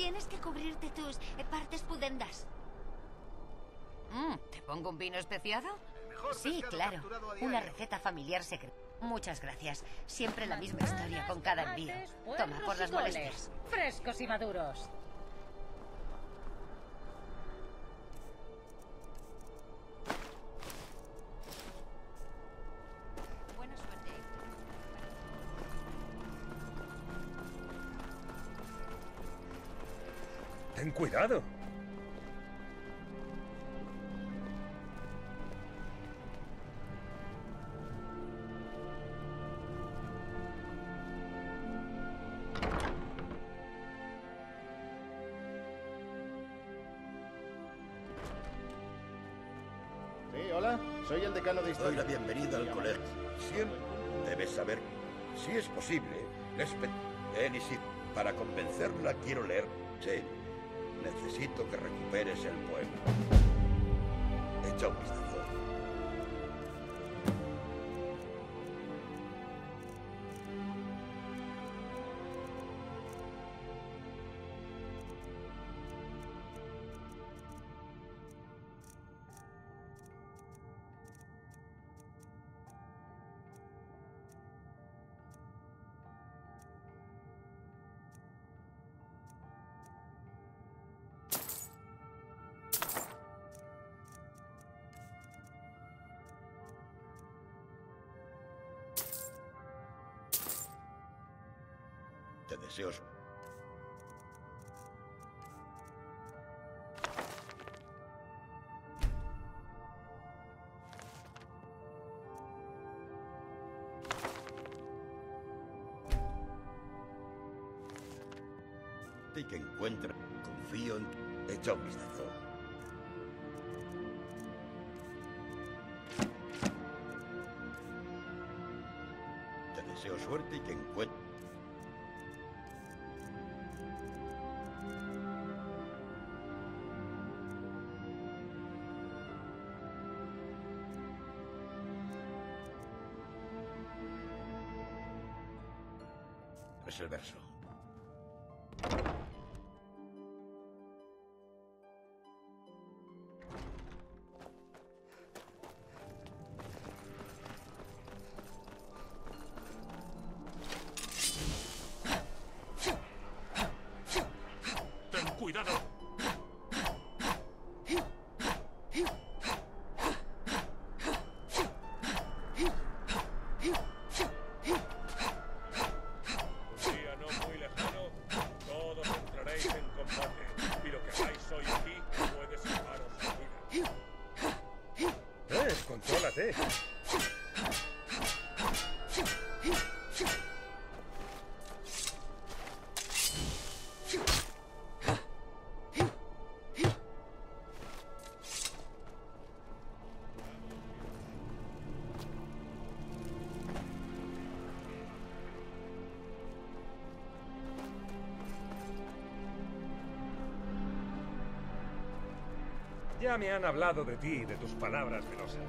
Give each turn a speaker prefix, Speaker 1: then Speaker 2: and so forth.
Speaker 1: Tienes que cubrirte tus eh, partes pudendas.
Speaker 2: Mm, ¿Te pongo un vino especiado?
Speaker 3: Mejor
Speaker 1: Sí,
Speaker 3: pescado
Speaker 1: claro. Una receta familiar secreta. Muchas gracias. Siempre la misma historia con cada envío. Toma, por las molestias.
Speaker 4: Frescos y maduros.
Speaker 5: Ten cuidado.
Speaker 3: Sí, hola. Soy el decano de
Speaker 6: Doy la
Speaker 3: historia.
Speaker 6: bienvenida al colegio. Siempre debes saber, si es posible, les Enisit, para convencerla quiero leer. Sí, necesito que recuperes el poema. Echa un vistazo. Te deseo su- y que encuentre. Confío en. Echa un. Te deseo suerte y que encuentre.
Speaker 5: Ya me han hablado de ti y de tus palabras velosas.